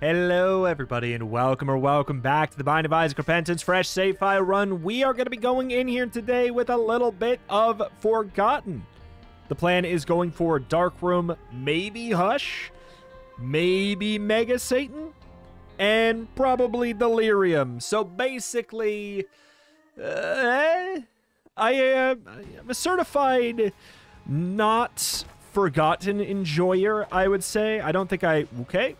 Hello, everybody, and welcome or welcome back to the Binding of Isaac Repentance Fresh Save File Run. We are going to be going in here today with a little bit of Forgotten. The plan is going for Dark Room, maybe Hush, maybe Mega Satan, and probably Delirium. So basically, uh, I am I'm a certified not forgotten enjoyer, I would say. I don't think I. Okay.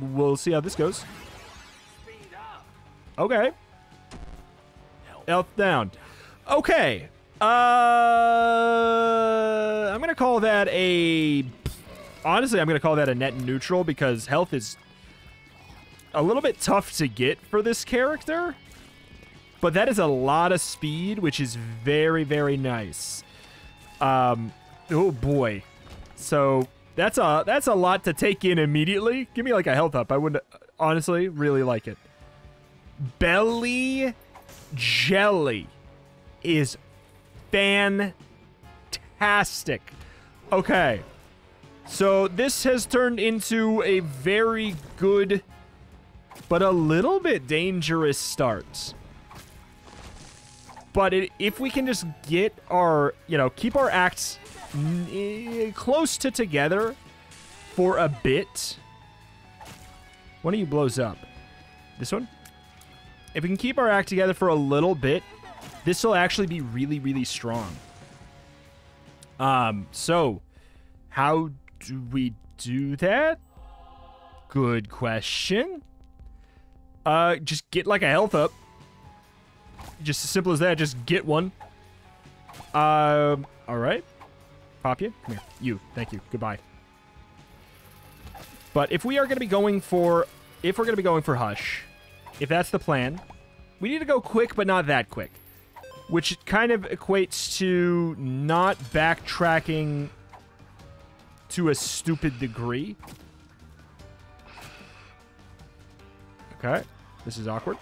We'll see how this goes. Okay. Health down. Okay. Uh, I'm gonna call that a. Honestly, I'm gonna call that a net neutral because health is a little bit tough to get for this character. But that is a lot of speed, which is very, very nice. Um, oh boy. So that's a that's a lot to take in immediately. Give me like a health up. I would honestly really like it. Belly jelly is fantastic. Okay. So this has turned into a very good but a little bit dangerous start. But it, if we can just get our, you know, keep our acts close to together for a bit. One of you blows up. This one? If we can keep our act together for a little bit, this will actually be really, really strong. Um, so, how do we do that? Good question. Uh, just get like a health up. Just as simple as that. Just get one. Um, all right. Pop you. Come here. You. Thank you. Goodbye. But if we are going to be going for... If we're going to be going for Hush, if that's the plan, we need to go quick, but not that quick. Which kind of equates to not backtracking to a stupid degree. Okay. This is awkward.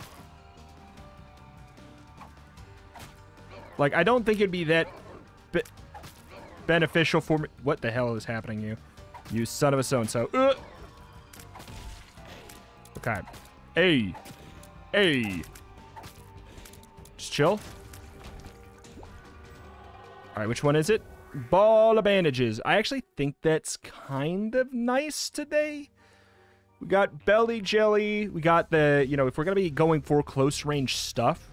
Like, I don't think it'd be that beneficial for me. What the hell is happening you? You son of a so-and-so. Uh. Okay. Hey. Hey. Just chill. All right, which one is it? Ball of bandages. I actually think that's kind of nice today. We got belly jelly. We got the, you know, if we're going to be going for close range stuff,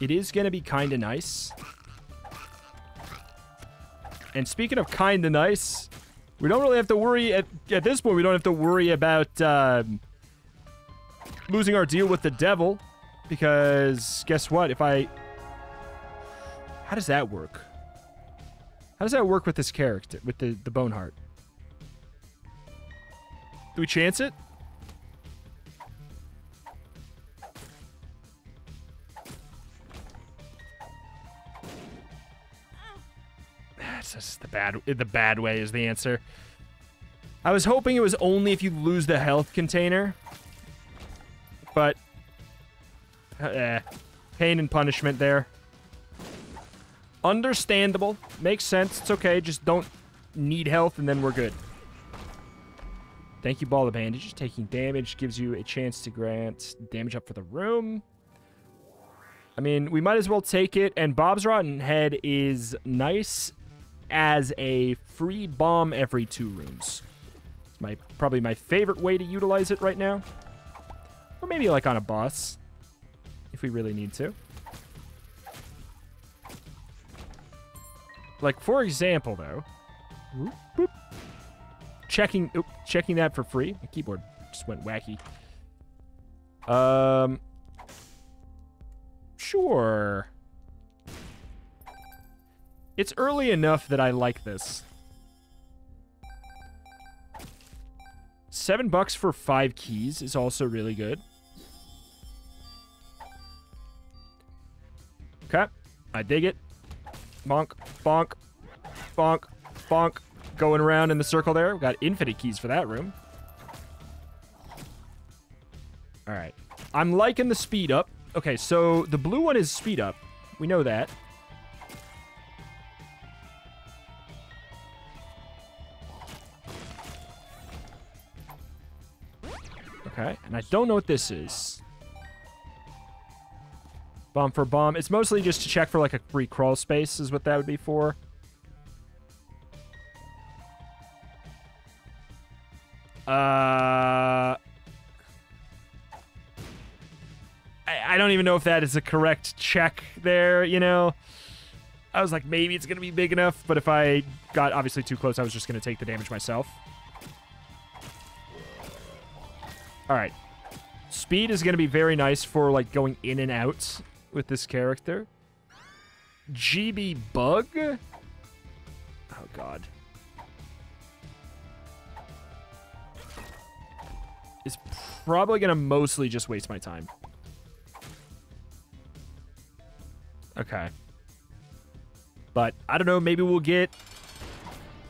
it is going to be kind of nice. And speaking of kind of nice, we don't really have to worry at, at this point. We don't have to worry about um, losing our deal with the devil because guess what? If I, how does that work? How does that work with this character with the the bone heart? Do we chance it? That's the bad the bad way is the answer. I was hoping it was only if you lose the health container. But eh, pain and punishment there. Understandable. Makes sense. It's okay. Just don't need health and then we're good. Thank you, Ball of Bandages. Taking damage gives you a chance to grant damage up for the room. I mean, we might as well take it. And Bob's Rotten Head is nice as a free bomb every two rooms. It's my probably my favorite way to utilize it right now. Or maybe like on a boss, if we really need to. Like, for example, though, whoop, whoop, checking oop, checking that for free. My keyboard just went wacky. Um, sure. It's early enough that I like this. Seven bucks for five keys is also really good. Okay. I dig it. Bonk, bonk, bonk, bonk. Going around in the circle there. We got infinite keys for that room. All right. I'm liking the speed up. Okay, so the blue one is speed up. We know that. Okay, and I don't know what this is. Bomb for bomb. It's mostly just to check for like a free crawl space is what that would be for. Uh... I, I don't even know if that is a correct check there, you know? I was like, maybe it's going to be big enough, but if I got obviously too close, I was just going to take the damage myself. All right. Speed is going to be very nice for, like, going in and out with this character. GB Bug? Oh, God. Is probably going to mostly just waste my time. Okay. But I don't know, maybe we'll get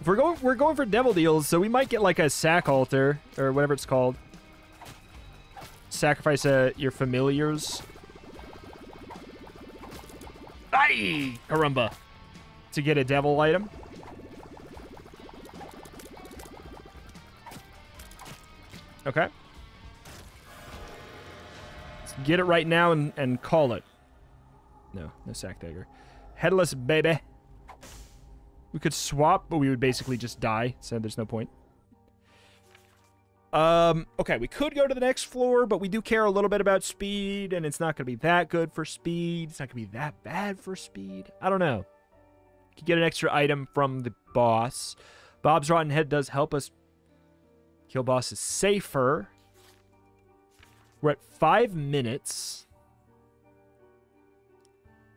if we're going we're going for devil deals, so we might get like a sack altar or whatever it's called. Sacrifice uh, your familiars. Ay! Caramba. To get a devil item. Okay. Let's get it right now and, and call it. No, no sack dagger. Headless baby. We could swap, but we would basically just die, so there's no point. Um, okay, we could go to the next floor, but we do care a little bit about speed, and it's not going to be that good for speed. It's not going to be that bad for speed. I don't know. Could get an extra item from the boss. Bob's Rotten Head does help us kill bosses safer. We're at five minutes.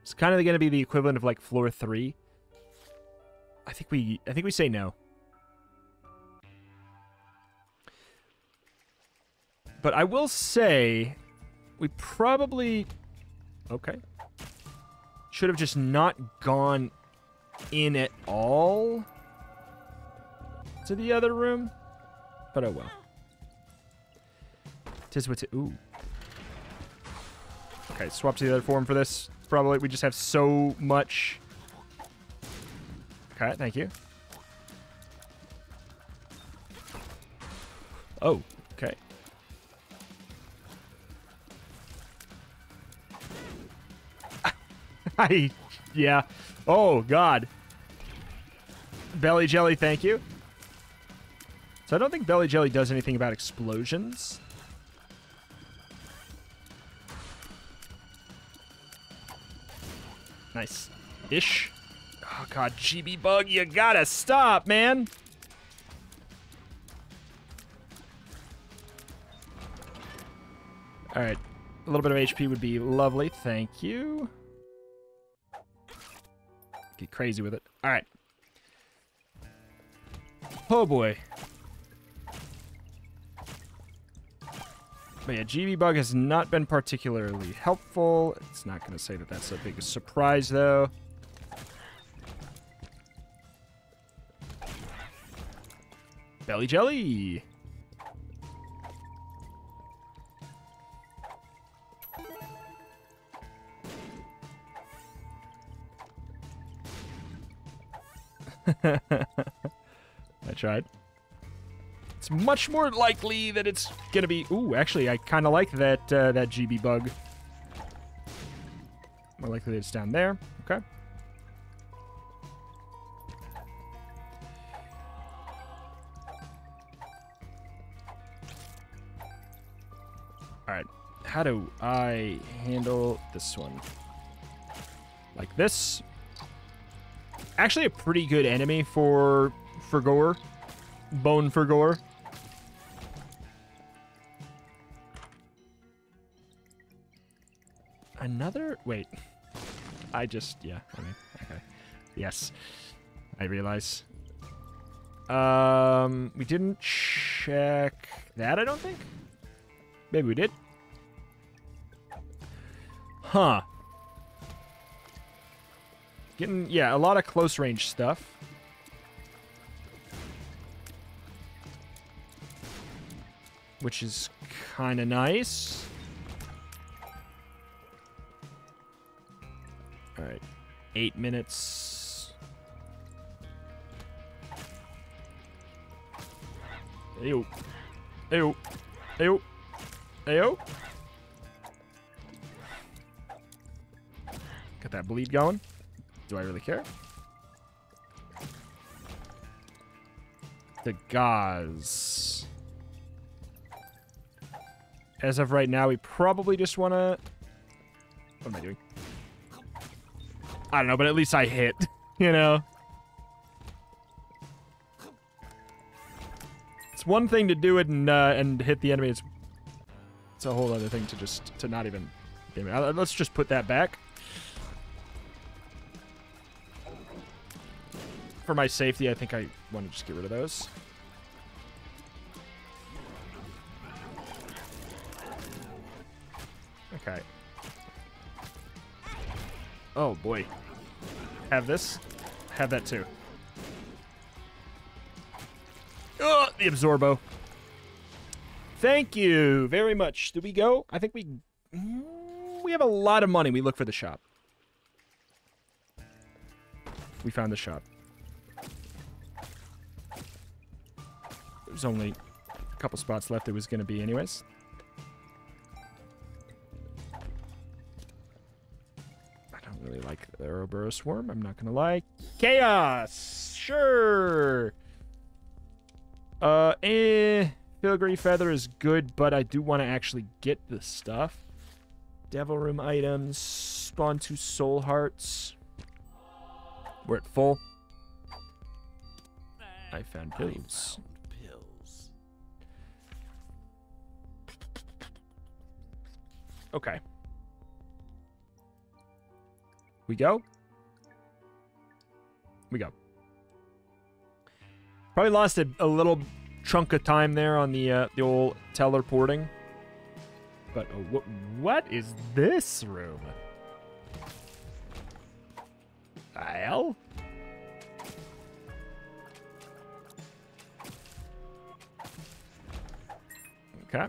It's kind of going to be the equivalent of like floor three. I think we I think we say no. But I will say we probably okay. Should have just not gone in at all to the other room. But oh well. Tis what it ooh. Okay, swap to the other form for this. Probably we just have so much Okay, thank you. Oh, I, yeah. Oh, God. Belly Jelly, thank you. So I don't think Belly Jelly does anything about explosions. Nice. Ish. Oh, God, GB Bug, you gotta stop, man. All right. A little bit of HP would be lovely. Thank you. Crazy with it. All right. Oh, boy. But yeah, GB Bug has not been particularly helpful. It's not going to say that that's a big surprise, though. Belly jelly. I tried. It's much more likely that it's gonna be. Ooh, actually, I kind of like that uh, that GB bug. More likely that it's down there. Okay. Alright. How do I handle this one? Like this. Actually a pretty good enemy for for gore. Bone for gore. Another wait. I just yeah, I mean, okay. Yes. I realize. Um we didn't check that, I don't think. Maybe we did. Huh. Getting, yeah, a lot of close range stuff. Which is kind of nice. All right. Eight minutes. Ew. Ew. Ew. Ayo. Got that bleed going. Do I really care? The gauze. As of right now, we probably just want to... What am I doing? I don't know, but at least I hit, you know? It's one thing to do it and uh, and hit the enemy. It's it's a whole other thing to just to not even. Uh, let's just put that back. For my safety, I think I want to just get rid of those. Okay. Oh boy. Have this. Have that too. Oh, the Absorbo. Thank you very much. Do we go? I think we... Mm, we have a lot of money. We look for the shop. We found the shop. There's only a couple spots left there was going to be anyways. I don't really like the Ouroboros Worm. I'm not going to lie. Chaos! Sure! Uh, eh. Filigree Feather is good, but I do want to actually get the stuff. Devil Room items. Spawn two Soul Hearts. We're at full. I found pills. Okay. We go? We go. Probably lost a, a little chunk of time there on the uh, the old teleporting. But uh, what what is this room? Hell? Okay.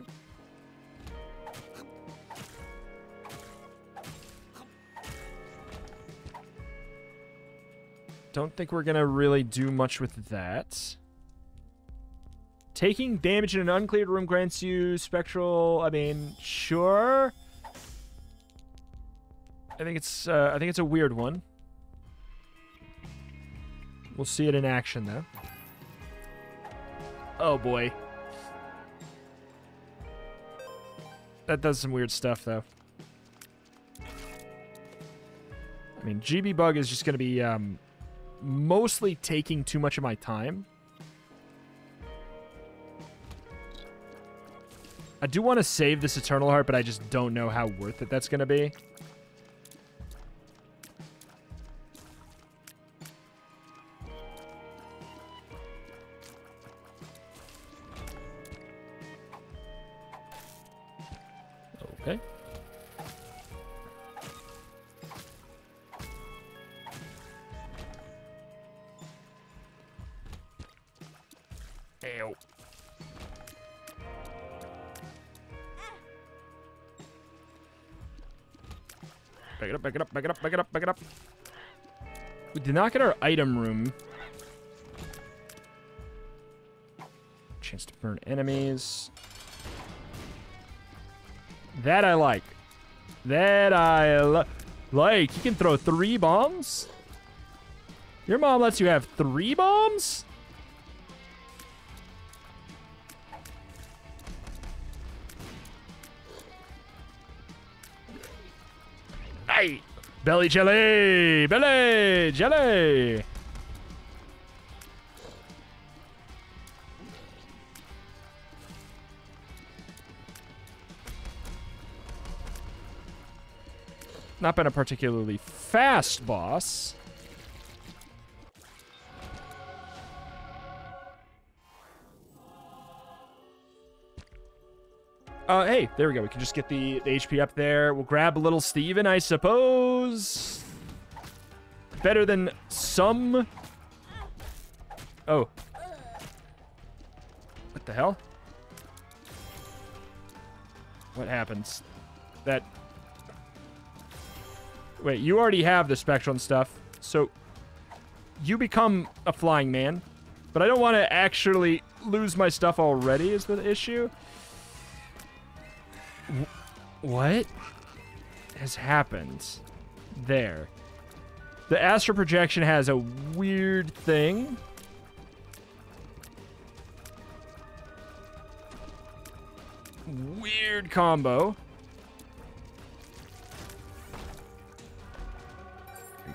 Don't think we're going to really do much with that. Taking damage in an uncleared room grants you spectral. I mean, sure. I think it's. Uh, I think it's a weird one. We'll see it in action though. Oh boy. That does some weird stuff though. I mean, GB bug is just going to be um, mostly taking too much of my time. I do want to save this Eternal Heart, but I just don't know how worth it that's going to be. Did not get our item room. Chance to burn enemies. That I like. That I li like. You can throw three bombs? Your mom lets you have three bombs? Hey! Belly jelly! Belly jelly! Not been a particularly fast boss. Uh, hey, there we go. We can just get the, the HP up there. We'll grab a little Steven, I suppose. Better than some... Oh. What the hell? What happens? That... Wait, you already have the Spectral stuff, so... You become a flying man. But I don't want to actually lose my stuff already is the issue. What has happened there? The astral projection has a weird thing. Weird combo.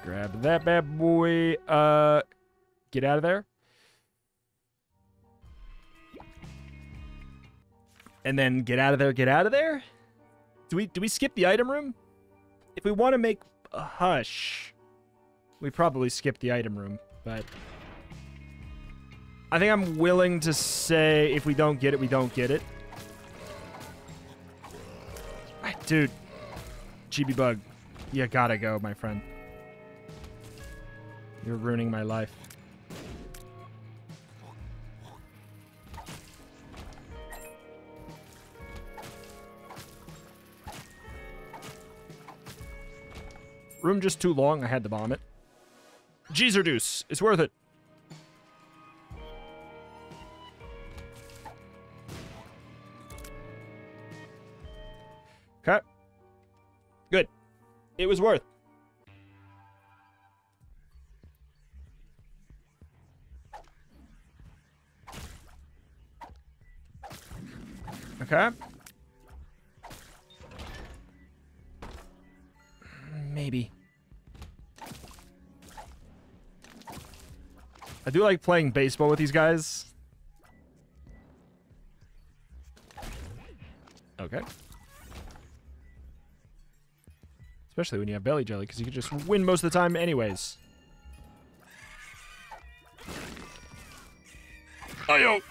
Grab that bad boy. Uh, get out of there. And then get out of there, get out of there? Do we do we skip the item room? If we want to make a hush, we probably skip the item room, but I think I'm willing to say if we don't get it, we don't get it. Dude, GB Bug, you gotta go, my friend. You're ruining my life. Room just too long. I had to bomb it. Jeezer Deuce. It's worth it. Okay. Good. It was worth. Okay. Maybe. I do like playing baseball with these guys. Okay. Especially when you have belly jelly, because you can just win most of the time anyways. Ayo!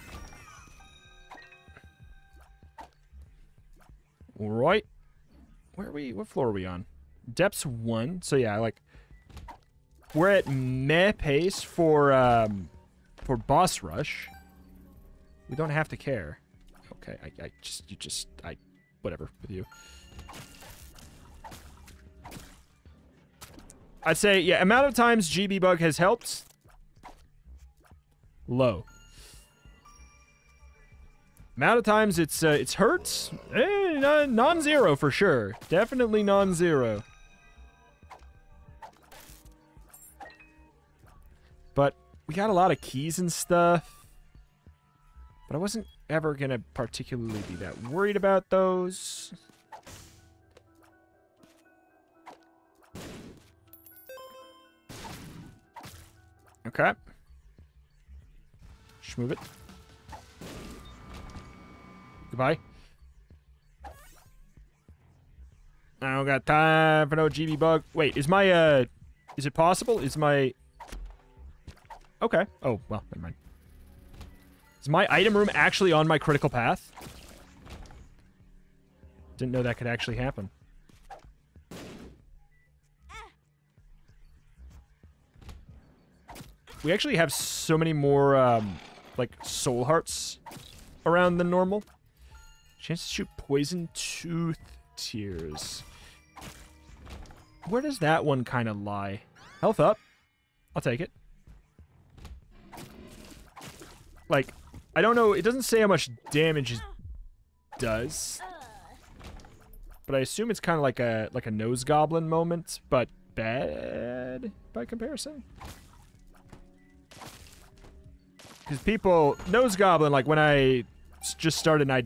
Alright. Where are we? What floor are we on? Depths 1. So yeah, I like... We're at meh pace for, um... For boss rush. We don't have to care. Okay, I, I just... You just... I... Whatever with you. I'd say, yeah, amount of times GB Bug has helped. Low. Amount of times it's uh, it's hurts. Eh, non-zero for sure. Definitely non-zero. We got a lot of keys and stuff. But I wasn't ever going to particularly be that worried about those. Okay. Just move it. Goodbye. I don't got time for no GB bug. Wait, is my, uh... Is it possible? Is my... Okay. Oh, well, never mind. Is my item room actually on my critical path? Didn't know that could actually happen. We actually have so many more, um, like, soul hearts around than normal. Chance to shoot poison tooth tears. Where does that one kind of lie? Health up. I'll take it. Like, I don't know. It doesn't say how much damage it does. But I assume it's kind of like a like a nose goblin moment, but bad by comparison. Because people, Nose Goblin, like when I just started and I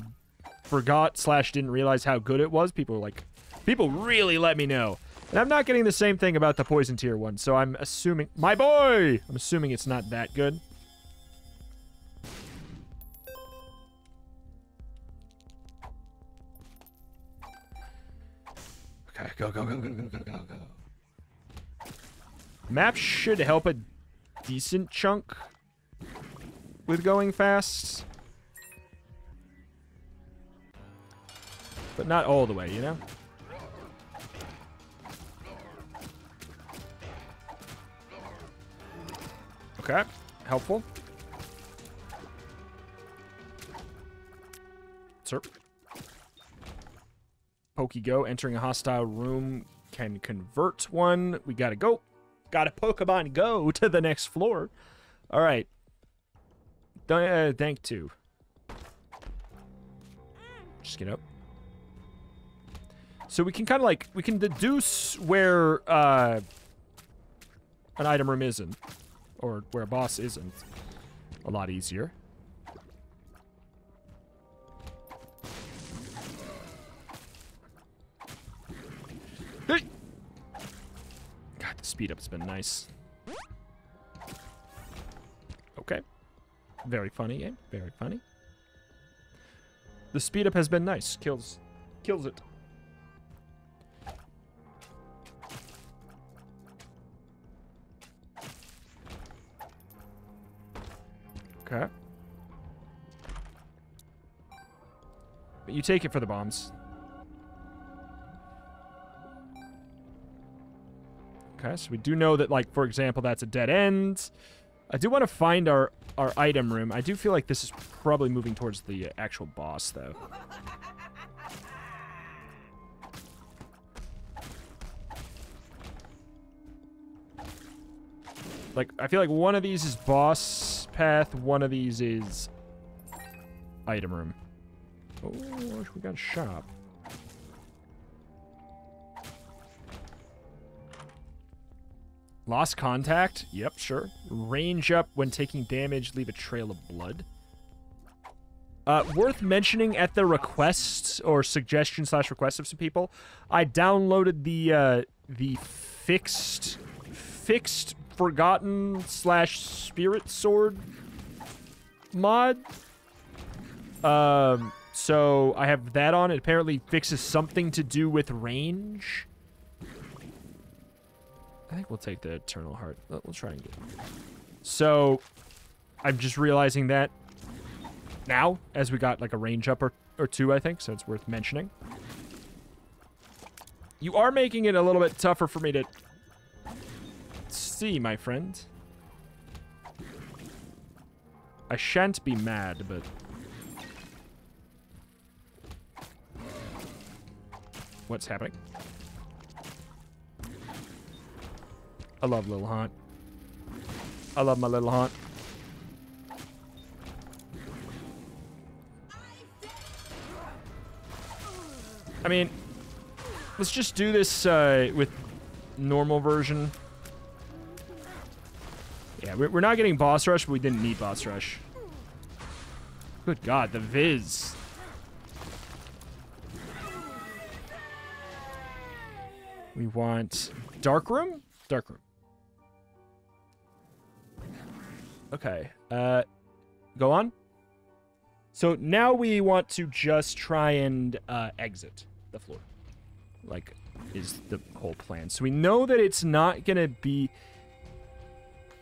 forgot slash didn't realize how good it was, people were like, people really let me know. And I'm not getting the same thing about the Poison Tier one, so I'm assuming, my boy! I'm assuming it's not that good. Okay, go, go, go, go, go, go, go, go. Map should help a decent chunk with going fast. But not all the way, you know? Okay, helpful. Pokey go, entering a hostile room can convert one. We gotta go. Gotta Pokemon go to the next floor. All right. Uh, thank two. Just get up. So we can kind of like, we can deduce where uh, an item room isn't. Or where a boss isn't. A lot easier. Speed up's been nice. Okay. Very funny game. Very funny. The speed up has been nice. Kills kills it. Okay. But you take it for the bombs. Okay, so we do know that, like, for example, that's a dead end. I do want to find our, our item room. I do feel like this is probably moving towards the uh, actual boss, though. Like, I feel like one of these is boss path, one of these is item room. Oh, we got a shop. Lost contact? Yep, sure. Range up when taking damage, leave a trail of blood. Uh, worth mentioning at the request or suggestion slash request of some people, I downloaded the uh, the fixed fixed forgotten slash spirit sword mod. Um, so I have that on. It apparently fixes something to do with range. I think we'll take the Eternal Heart. We'll try and get... it. So, I'm just realizing that now, as we got like a range up or, or two, I think, so it's worth mentioning. You are making it a little bit tougher for me to see, my friend. I shan't be mad, but... What's happening? I love Little Hunt. I love my Little Hunt. I mean, let's just do this uh, with normal version. Yeah, we're not getting boss rush, but we didn't need boss rush. Good God, the Viz. We want dark room? Dark room. Okay. Uh, go on. So now we want to just try and uh, exit the floor. Like, is the whole plan. So we know that it's not going to be...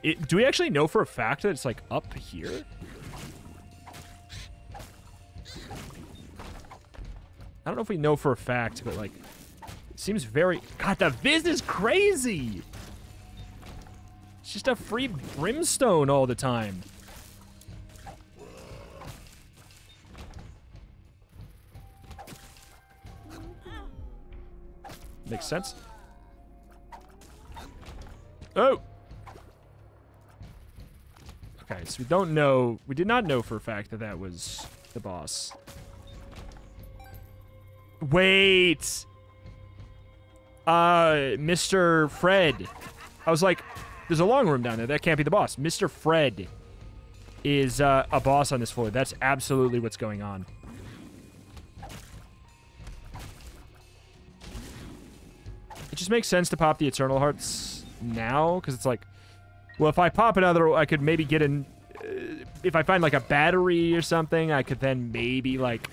It, do we actually know for a fact that it's, like, up here? I don't know if we know for a fact, but, like, it seems very... God, the Viz is crazy! It's just a free brimstone all the time. Makes sense. Oh! Okay, so we don't know... We did not know for a fact that that was the boss. Wait! Uh, Mr. Fred. I was like, there's a long room down there. That can't be the boss. Mr. Fred is uh, a boss on this floor. That's absolutely what's going on. It just makes sense to pop the Eternal Hearts now, because it's like, well, if I pop another, I could maybe get in... Uh, if I find, like, a battery or something, I could then maybe, like,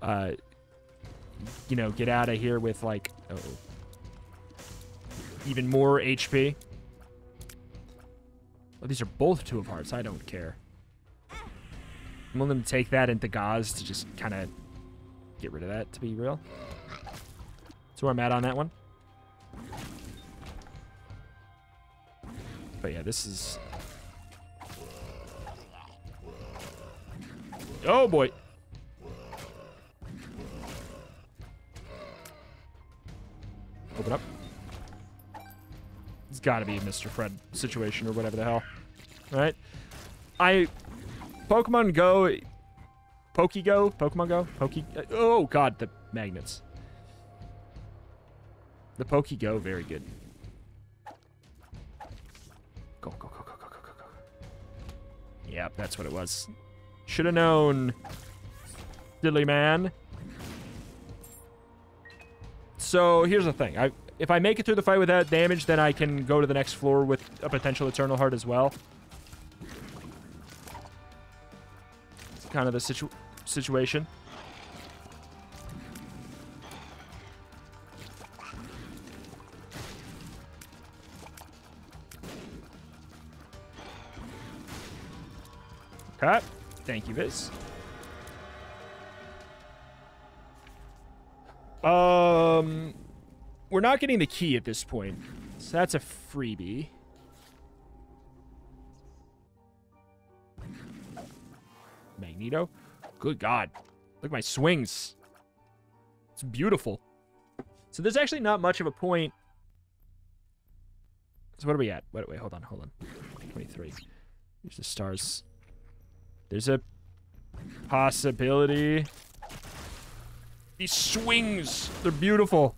uh, you know, get out of here with, like, oh, even more HP. These are both two of hearts. I don't care. I'm willing to take that into Gauze to just kind of get rid of that, to be real. That's where I'm at on that one. But yeah, this is... Oh, boy. Open up. It's got to be a Mr. Fred situation or whatever the hell. Right? I... Pokemon Go... Pokego? Pokemon Go? Poke... Oh, God, the magnets. The Pokey Go, very good. Go, go, go, go, go, go, go, go. Yep, that's what it was. Should have known. Silly man. So here's the thing. I if I make it through the fight without damage, then I can go to the next floor with a potential Eternal Heart as well. It's kind of the situ situation. Okay. Thank you, Viz. Um, we're not getting the key at this point. So that's a freebie. Magneto. Good God. Look at my swings. It's beautiful. So there's actually not much of a point. So what are we at? Wait, wait, hold on, hold on. 23. There's the stars. There's a possibility. These swings, they're beautiful.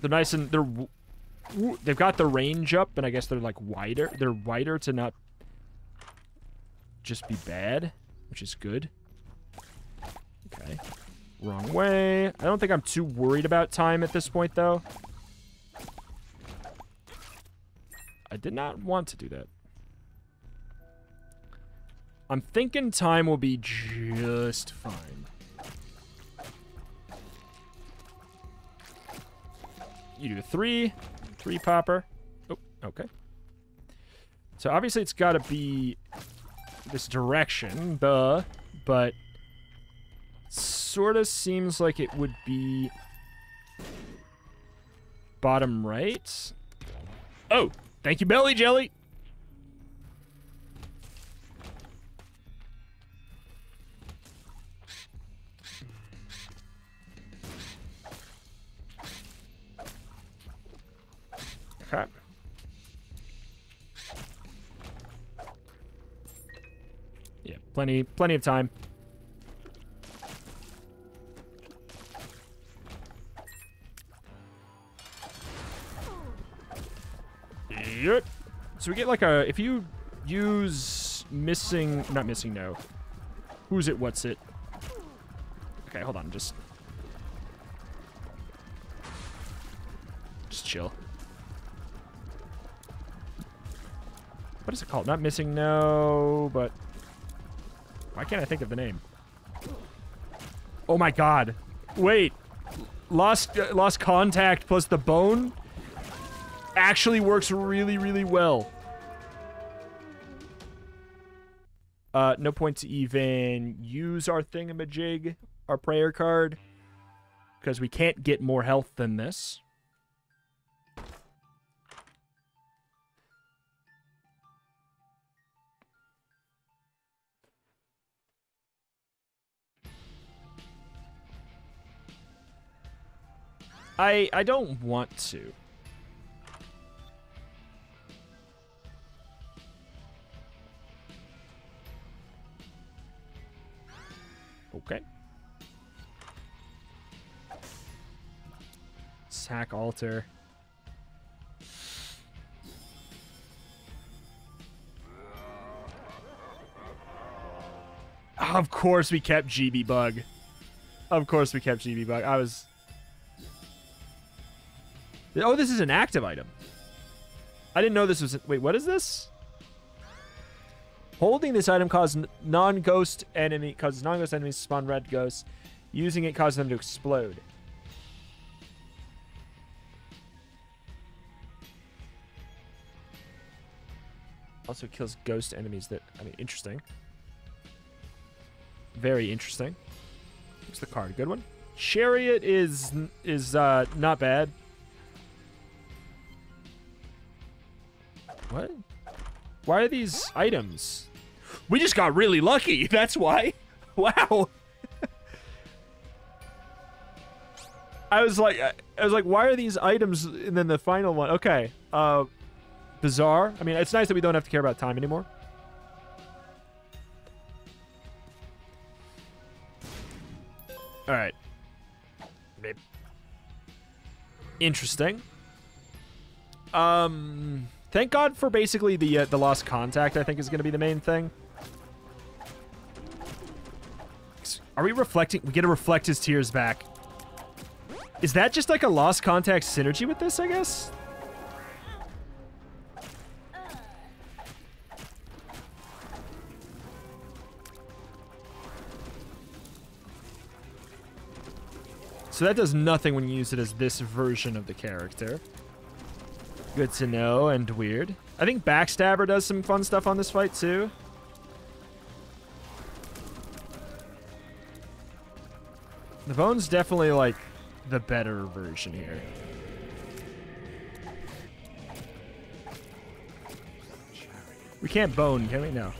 They're nice and they're they've got the range up and I guess they're like wider. They're wider to not just be bad, which is good. Okay. Wrong way. I don't think I'm too worried about time at this point though. I did not want to do that. I'm thinking time will be just fine. You do three. Three popper. Oh, okay. So obviously it's got to be this direction, duh. But sort of seems like it would be bottom right. Oh, thank you, Belly Jelly. Okay. Yeah, plenty, plenty of time. Yep. So we get like a, if you use missing, not missing, no. Who's it, what's it? Okay, hold on, just. Just chill. What is it called? Not missing, no, but... Why can't I think of the name? Oh my god. Wait. Lost, uh, lost contact plus the bone actually works really, really well. Uh, no point to even use our thingamajig, our prayer card, because we can't get more health than this. I I don't want to. Okay. Sack altar. Of course we kept GB bug. Of course we kept GB bug. I was Oh, this is an active item. I didn't know this was... Wait, what is this? Holding this item causes non-ghost enemy causes non-ghost enemies to spawn red ghosts. Using it causes them to explode. Also kills ghost enemies that... I mean, interesting. Very interesting. What's the card? Good one? Chariot is is uh, not bad. What? Why are these items? We just got really lucky. That's why. Wow. I was like, I was like, why are these items? And then the final one. Okay. Uh, bizarre. I mean, it's nice that we don't have to care about time anymore. All right. Interesting. Um, thank God for basically the uh, the lost contact. I think is going to be the main thing. Are we reflecting? We get to reflect his tears back. Is that just like a lost contact synergy with this? I guess. So that does nothing when you use it as this version of the character. Good to know and weird. I think Backstabber does some fun stuff on this fight too. The Bone's definitely like the better version here. We can't bone, can we? No.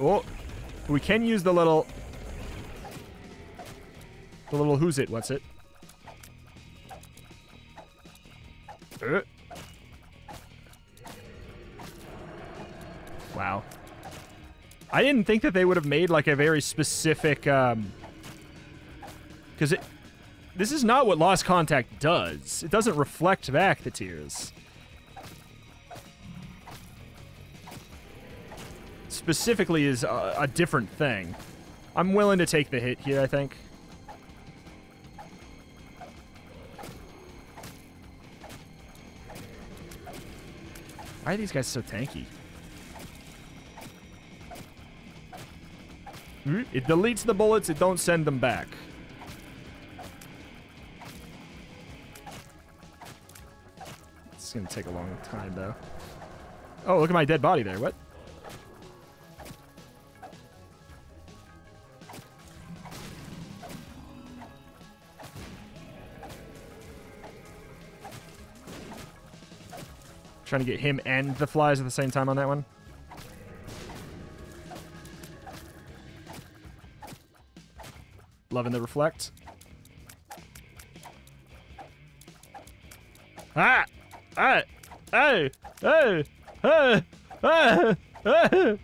Oh, we can use the little the little who's it, what's it? Uh. Wow. I didn't think that they would have made like a very specific, um... Because it... This is not what Lost Contact does. It doesn't reflect back the tears. Specifically is a, a different thing. I'm willing to take the hit here, I think. Why are these guys so tanky? Mm-hmm. It deletes the bullets, it don't send them back. It's gonna take a long time, though. Oh, look at my dead body there. What? Trying to get him and the flies at the same time on that one. Loving the reflect. Ah! Ah! Hey! Hey! Hey! Ah! Ah!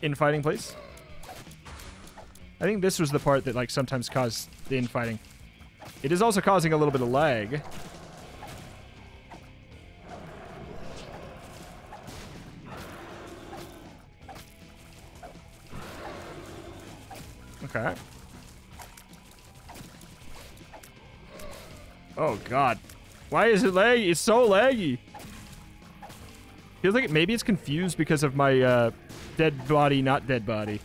Infighting, please. I think this was the part that like sometimes caused the infighting. It is also causing a little bit of lag. Why is it laggy? It's so laggy. Feels like maybe it's confused because of my uh, dead body, not dead body.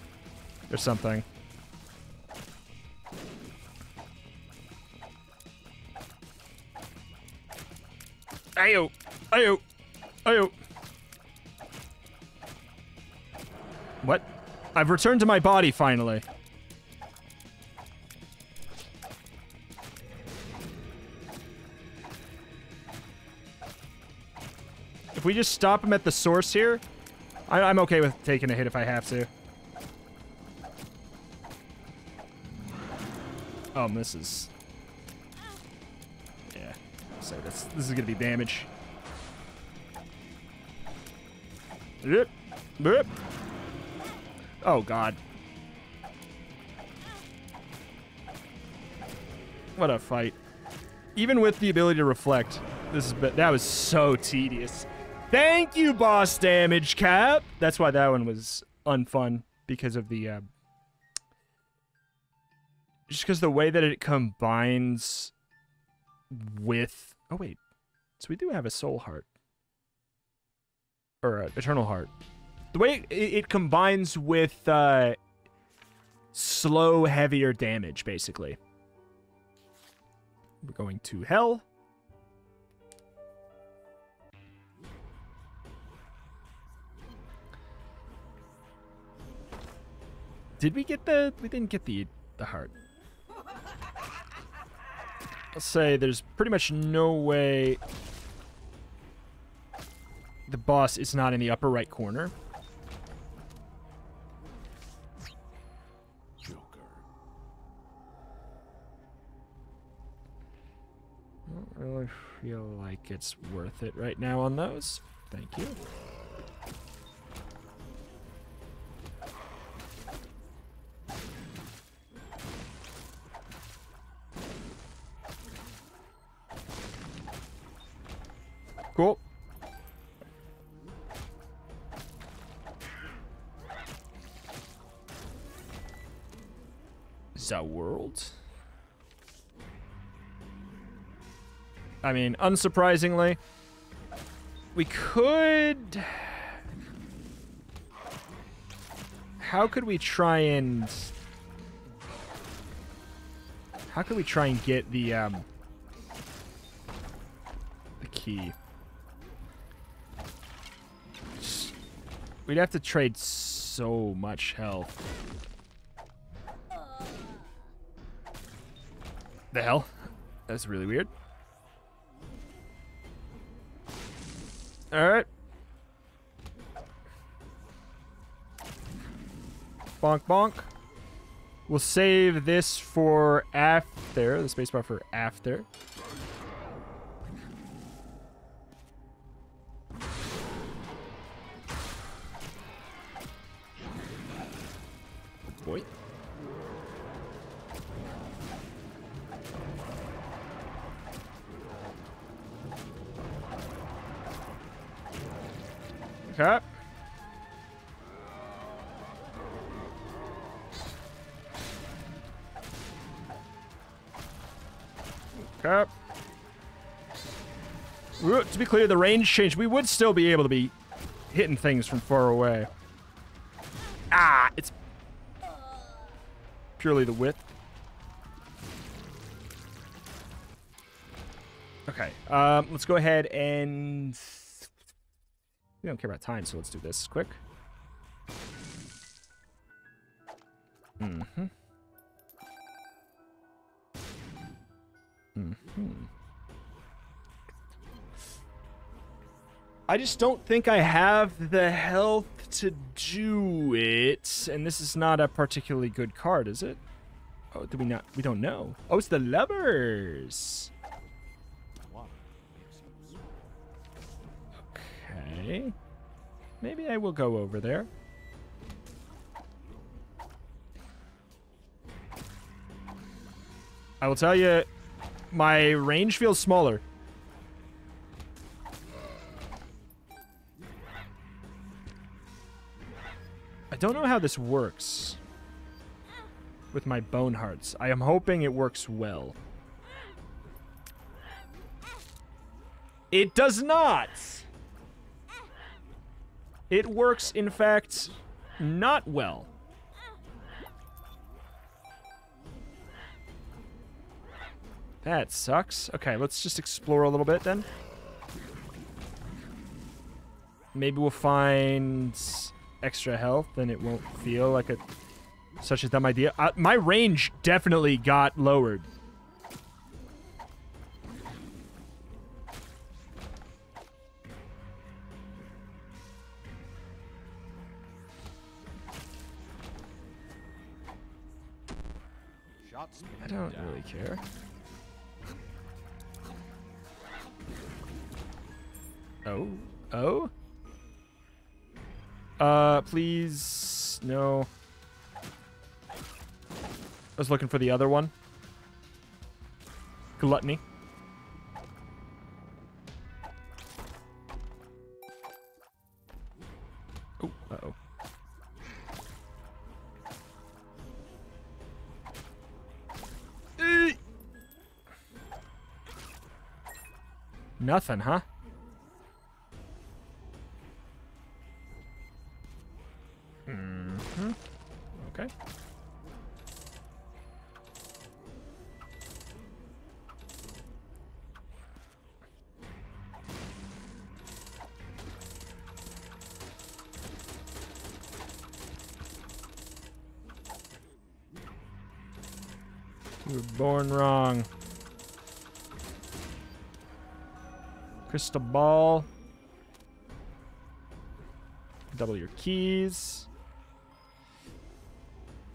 Or something. Ayo! Ayo! Ayo! What? I've returned to my body, finally. If we just stop him at the source here, I I'm okay with taking a hit if I have to. Oh, misses. Yeah. So this this is gonna be damage. Yep. Yep. Oh god. What a fight. Even with the ability to reflect, this is that was so tedious. Thank you, boss damage cap. That's why that one was unfun because of the uh, just because the way that it combines with oh wait. So we do have a soul heart. Or an eternal heart. The way it, it combines with uh, slow heavier damage basically. We're going to hell Did we get the... We didn't get the, the heart. Let's say there's pretty much no way the boss is not in the upper right corner. Joker. I don't really feel like it's worth it right now on those. Thank you. Cool. The world. I mean, unsurprisingly, we could... How could we try and... How could we try and get the, um... We'd have to trade so much health. The hell? That's really weird. Alright. Bonk, bonk. We'll save this for after. The spacebar for after. Clear, the range change, We would still be able to be hitting things from far away. Ah, it's purely the width. Okay, um, let's go ahead and... We don't care about time, so let's do this quick. Mm-hmm. Mm-hmm. I just don't think I have the health to do it. And this is not a particularly good card, is it? Oh, do we not? We don't know. Oh, it's the lovers. Okay. Maybe I will go over there. I will tell you, my range feels smaller. Don't know how this works with my bone hearts. I am hoping it works well. It does not! It works, in fact, not well. That sucks. Okay, let's just explore a little bit then. Maybe we'll find extra health then it won't feel like a such a dumb idea. Uh, my range definitely got lowered. I don't really care. Oh? Oh? Uh, please. No. I was looking for the other one. Gluttony. Oh, uh-oh. Nothing, huh? Born wrong. Crystal ball. Double your keys.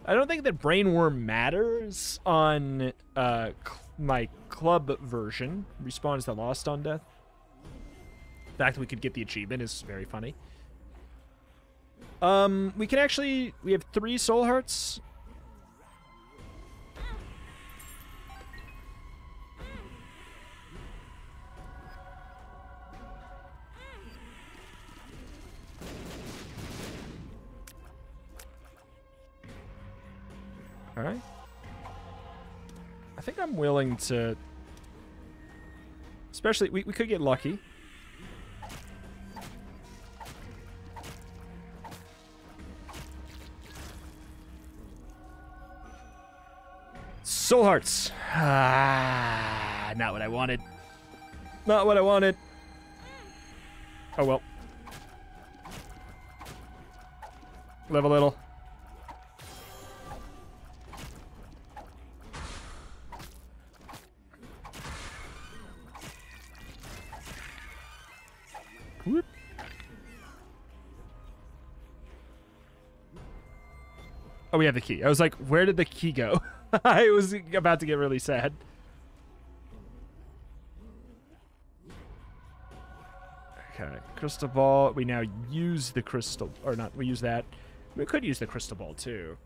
I don't think that Brainworm matters on uh, cl my club version. Respawns to Lost on Death. The fact that we could get the achievement is very funny. Um, we can actually... We have three soul hearts. Think to... Especially, we, we could get lucky. Soul Hearts. Ah, not what I wanted. Not what I wanted. Oh well. Live a little. Whoop. Oh, we have the key. I was like, where did the key go? I was about to get really sad. Okay, crystal ball. We now use the crystal, or not, we use that. We could use the crystal ball too.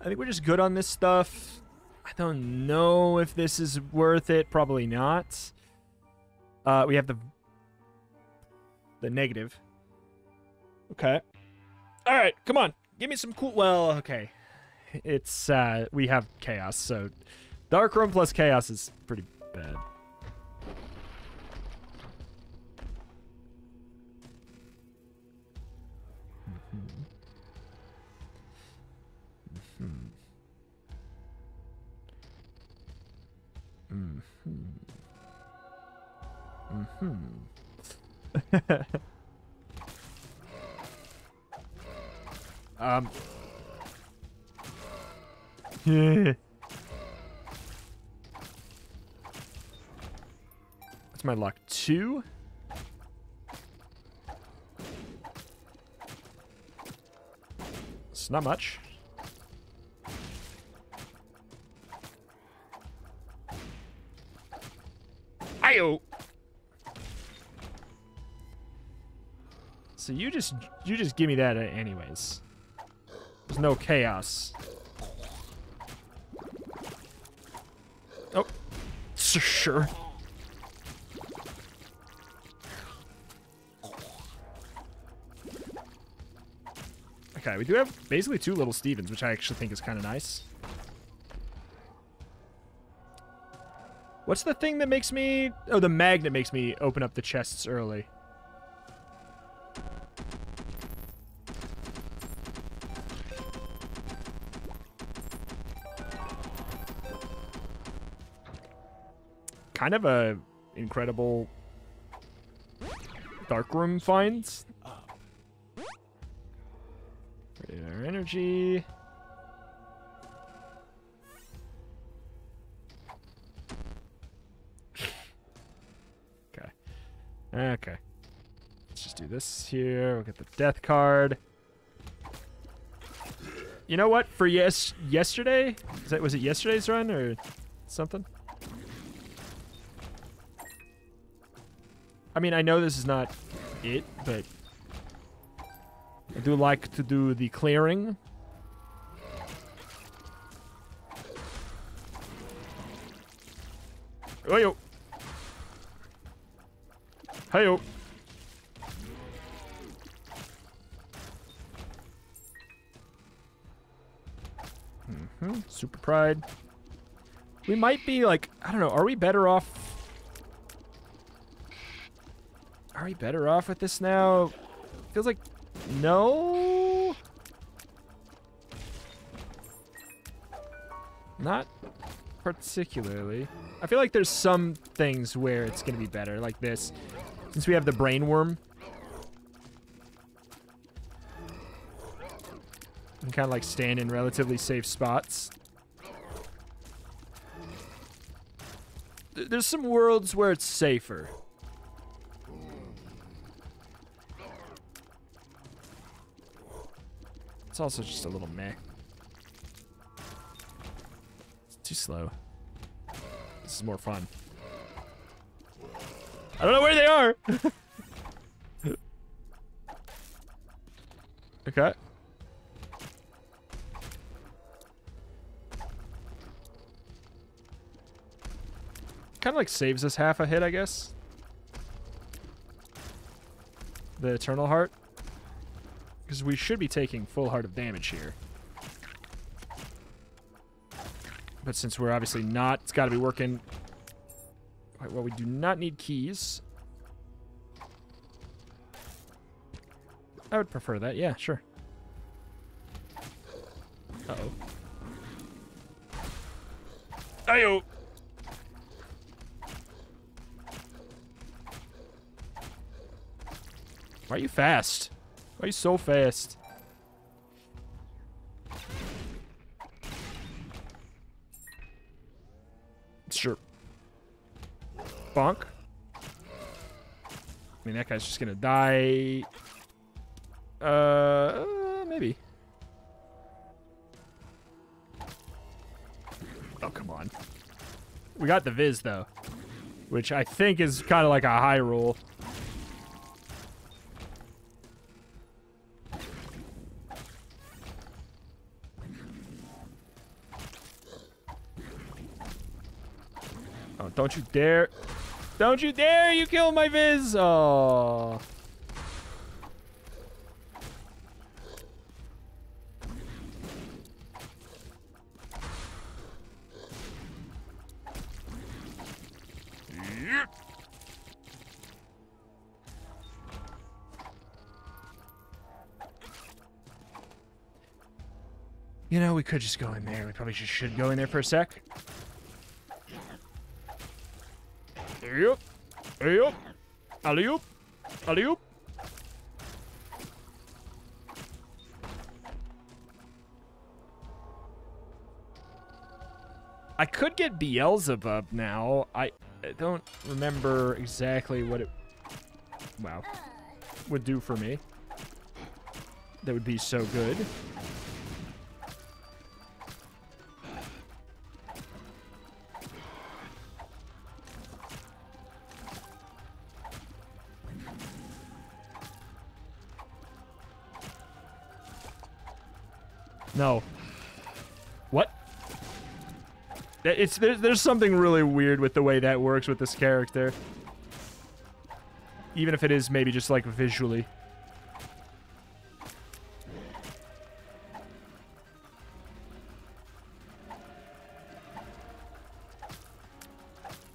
I think we're just good on this stuff. I don't know if this is worth it. Probably not. Uh, we have the the negative. Okay. All right, come on. Give me some cool. Well, okay. It's uh we have chaos, so dark room plus chaos is pretty bad. Mm-hmm. Mm-hmm. um. Yeah. That's my luck. Two. It's not much. Ayo. So you just you just give me that anyways. There's no chaos. Oh, sure. Okay, we do have basically two little Stevens, which I actually think is kind of nice. What's the thing that makes me... Oh, the magnet makes me open up the chests early. Kind of a incredible dark room finds. Our energy. okay. Okay. Let's just do this here. We'll get the death card. You know what? For yes, yesterday, was it yesterday's run or something? I mean, I know this is not it, but I do like to do the clearing. Hey-yo. Hey-yo. Mm-hmm. Super Pride. We might be like, I don't know, are we better off? Are we better off with this now? Feels like no. Not particularly. I feel like there's some things where it's going to be better, like this. Since we have the brain worm. And kind of like stand in relatively safe spots. There's some worlds where it's safer. It's also just a little meh. It's too slow. This is more fun. I don't know where they are! okay. Kind of like saves us half a hit, I guess. The Eternal Heart. Because we should be taking full heart of damage here. But since we're obviously not, it's got to be working. Well, we do not need keys. I would prefer that. Yeah, sure. Uh-oh. Ayo! Why are you fast? Why are you so fast? Sure. Bonk. I mean, that guy's just gonna die. Uh, maybe. Oh, come on. We got the Viz, though. Which I think is kind of like a high roll. Don't you dare. Don't you dare you kill my Viz. Oh. You know, we could just go in there. We probably just should go in there for a sec. Yep. Yep. Alley-oop. Alley-oop. I could get Beelzebub now. I, I don't remember exactly what it... Wow. Would do for me. That would be so good. No. What? It's there's, there's something really weird with the way that works with this character. Even if it is maybe just like visually.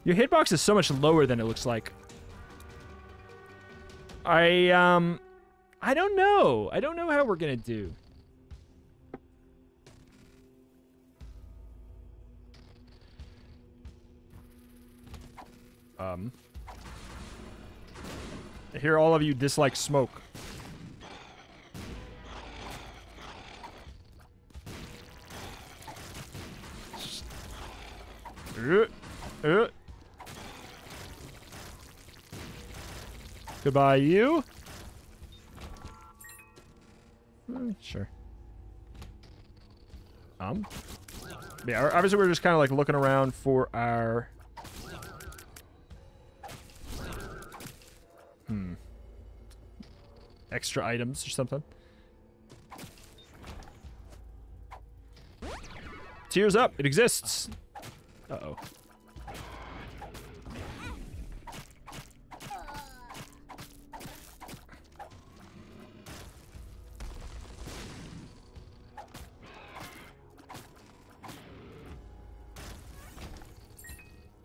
Your hitbox is so much lower than it looks like. I, um... I don't know. I don't know how we're gonna do. Um, I hear all of you dislike smoke. Uh, uh. Goodbye, you. Mm, sure. Um. Yeah, obviously we're just kind of like looking around for our Hmm. Extra items or something. Tears up. It exists. Uh-oh.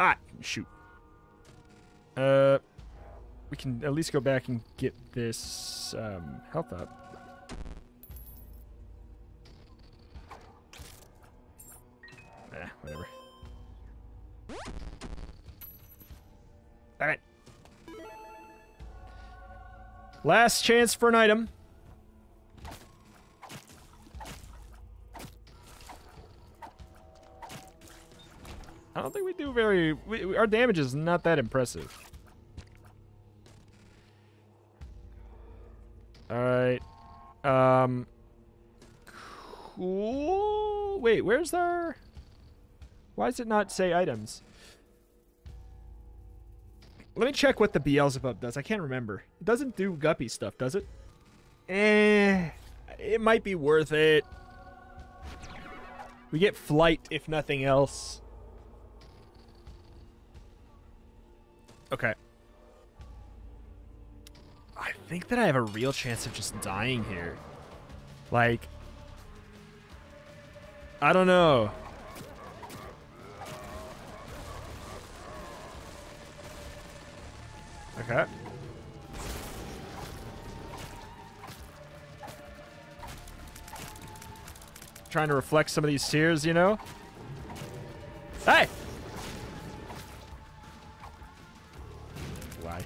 Ah, shoot. Uh, we can at least go back and get this um, health up. Eh, whatever. Alright. Last chance for an item. I don't think we do very... We, our damage is not that impressive. Um. Cool. Wait, where's our... Why does it not say items? Let me check what the Beelzebub does. I can't remember. It doesn't do guppy stuff, does it? Eh. It might be worth it. We get flight, if nothing else. Okay. I think that I have a real chance of just dying here. Like, I don't know. Okay. Trying to reflect some of these tears, you know? Hey! Why?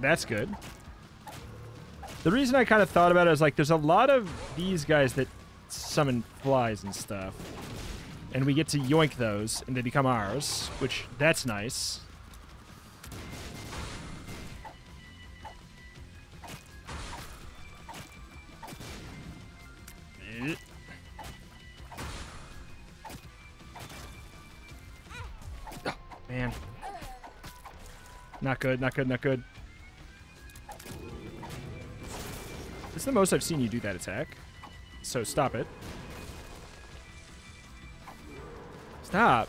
That's good. The reason I kind of thought about it is like there's a lot of these guys that summon flies and stuff. And we get to yoink those and they become ours, which that's nice. Oh, man. Not good, not good, not good. Is the most I've seen you do that attack. So stop it. Stop.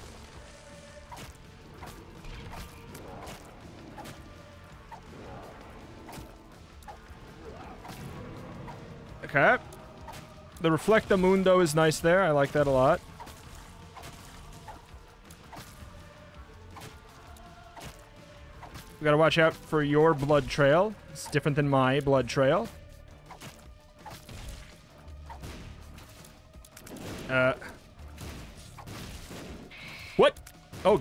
Okay. The Reflect Reflecta Mundo is nice there. I like that a lot. We gotta watch out for your blood trail. It's different than my blood trail.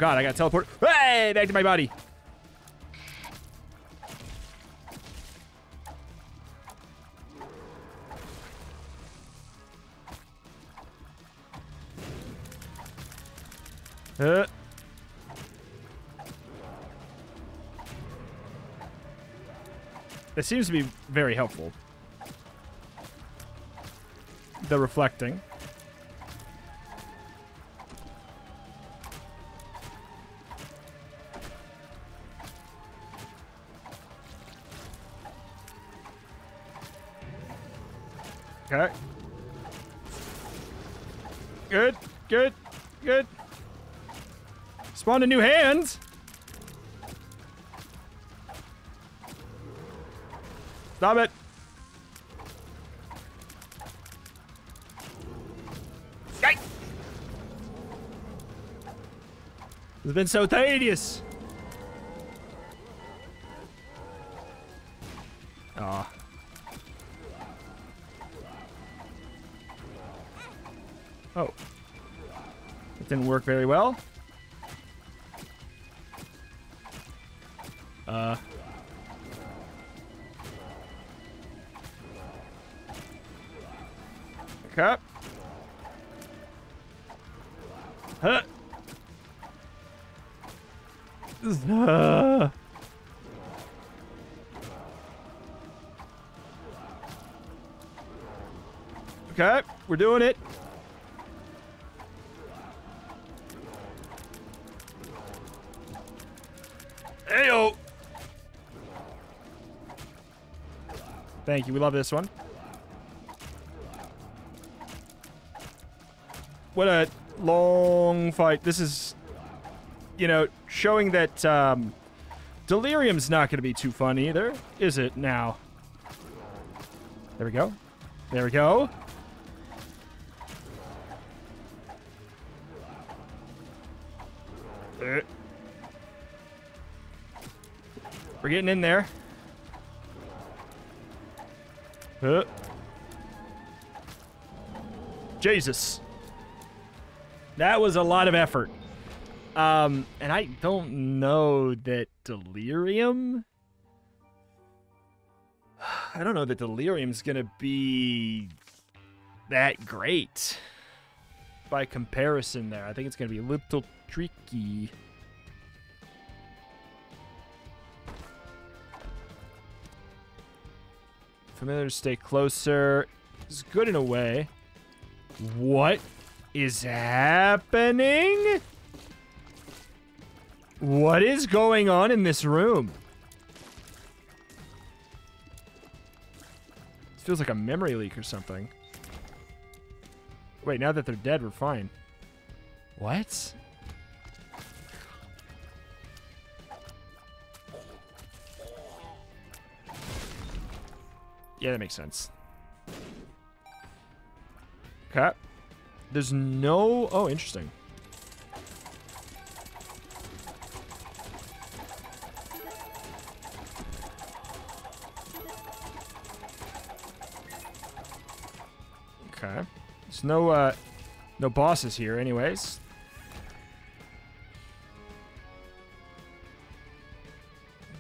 God, I got teleport. Hey, back to my body. Uh. It seems to be very helpful. The reflecting. Okay. Good, good, good. Spawn a new hand. Stop it. Yikes. It's been so tedious. Work very well. Uh. Huh. Uh. Okay, we're doing it. Thank you. We love this one. What a long fight. This is, you know, showing that um, Delirium's not going to be too fun either, is it now? There we go. There we go. Uh. We're getting in there. Uh. Jesus. That was a lot of effort. Um, and I don't know that Delirium... I don't know that Delirium's gonna be that great by comparison there. I think it's gonna be a little tricky. Familiar to stay closer. It's good in a way. What is happening? What is going on in this room? This feels like a memory leak or something. Wait, now that they're dead, we're fine. What? Yeah, that makes sense. Okay. There's no... Oh, interesting. Okay. There's no, uh, no bosses here anyways.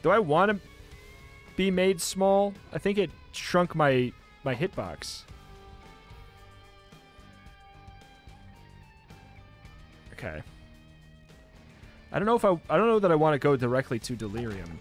Do I want to be made small? I think it shrunk my, my hitbox. Okay. I don't know if I... I don't know that I want to go directly to Delirium.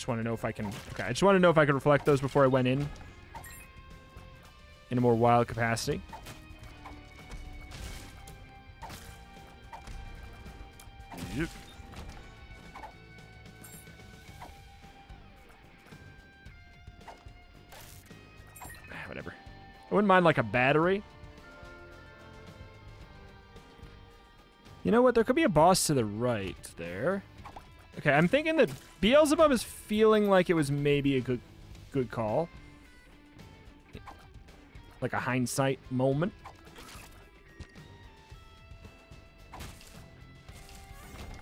Just want to know if I can... Okay, I just want to know if I can reflect those before I went in. In a more wild capacity. Yep. Ah, whatever. I wouldn't mind like a battery. You know what? There could be a boss to the right there. Okay, I'm thinking that Beelzebub is feeling like it was maybe a good good call. Like a hindsight moment.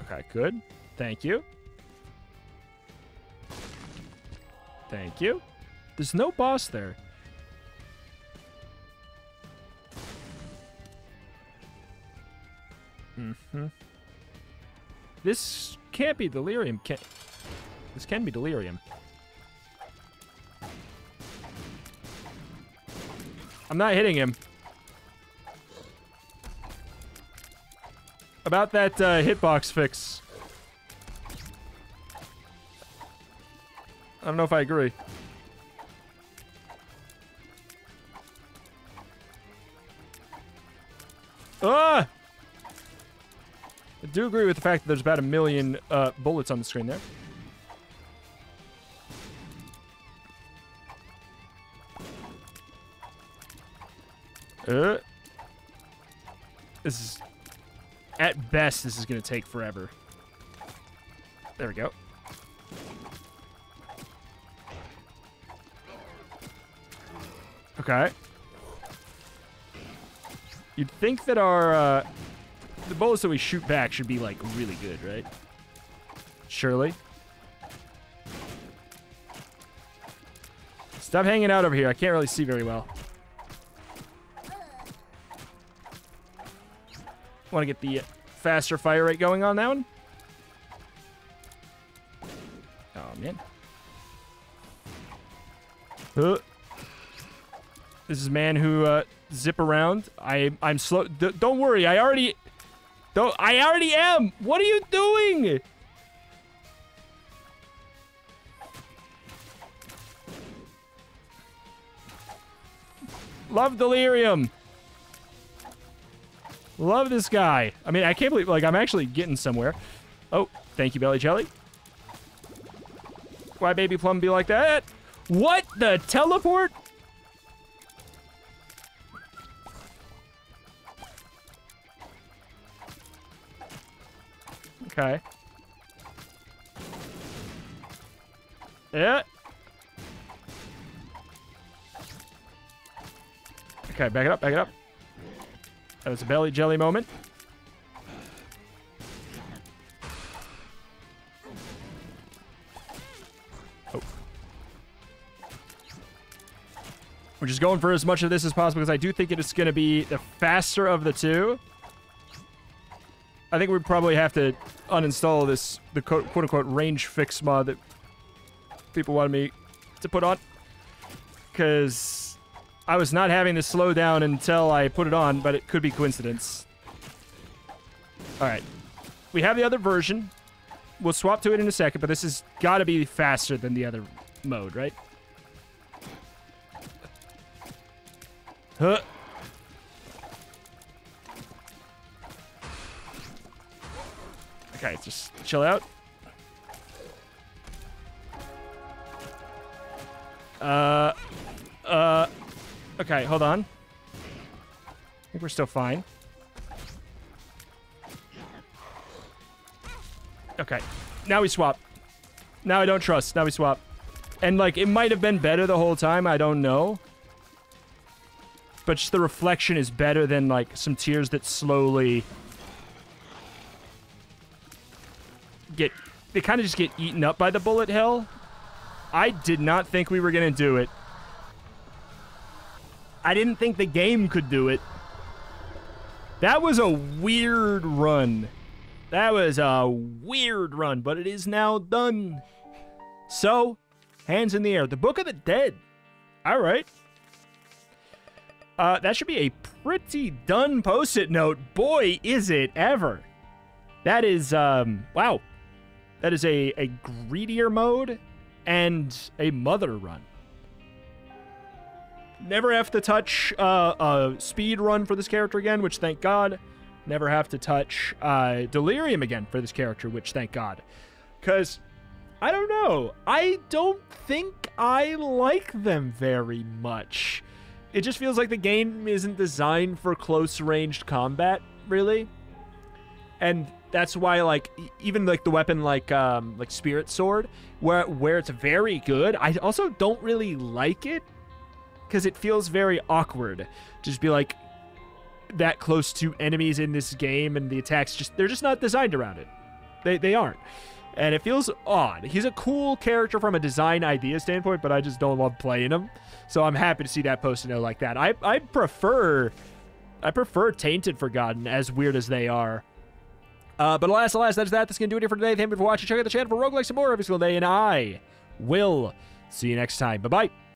Okay, good. Thank you. Thank you. There's no boss there. Mm-hmm. This can't be delirium. Can this can be delirium. I'm not hitting him. About that uh, hitbox fix. I don't know if I agree. Ah! Do agree with the fact that there's about a million uh, bullets on the screen there. Uh, this is, at best, this is going to take forever. There we go. Okay. You'd think that our, uh, the bullets that we shoot back should be, like, really good, right? Surely. Stop hanging out over here. I can't really see very well. Want to get the faster fire rate going on that one? Oh, man. This is man who uh, zip around. I I'm slow. D don't worry. I already. Don't. I already am. What are you doing? Love delirium. Love this guy. I mean, I can't believe, like, I'm actually getting somewhere. Oh, thank you, Belly Jelly. Why Baby Plum be like that? What? The teleport? Okay. Yeah. Okay, back it up, back it up. That was a belly jelly moment. Oh. We're just going for as much of this as possible because I do think it is going to be the faster of the two. I think we probably have to uninstall this, the quote-unquote range fix mod that people wanted me to put on. Because I was not having to slow down until I put it on, but it could be coincidence. All right. We have the other version. We'll swap to it in a second, but this has got to be faster than the other mode, right? Huh. Okay, just chill out. Uh, uh, okay, hold on. I think we're still fine. Okay, now we swap. Now I don't trust. Now we swap. And, like, it might have been better the whole time. I don't know. But just the reflection is better than, like, some tears that slowly get... They kind of just get eaten up by the bullet hell. I did not think we were going to do it. I didn't think the game could do it. That was a weird run. That was a weird run, but it is now done. So, hands in the air. The Book of the Dead. All right. Uh, that should be a pretty done post-it note. Boy, is it ever. That is, um, wow. That is a, a greedier mode and a mother run. Never have to touch uh, a speed run for this character again, which thank God. Never have to touch uh, Delirium again for this character, which thank God. Because, I don't know. I don't think I like them very much. It just feels like the game isn't designed for close ranged combat, really. And that's why like even like the weapon like um like spirit sword where where it's very good i also don't really like it because it feels very awkward. Just be like that close to enemies in this game and the attacks just they're just not designed around it. They they aren't. And it feels odd. He's a cool character from a design idea standpoint but i just don't love playing him. So i'm happy to see that post-it note like that. I i prefer i prefer tainted forgotten as weird as they are uh, but alas, alas, that is that. That's going to do it for today. Thank you for watching. Check out the channel for roguelikes and more every single day, and I will see you next time. Bye-bye.